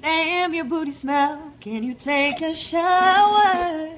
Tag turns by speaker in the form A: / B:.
A: Damn, your booty smell. Can you take a shower?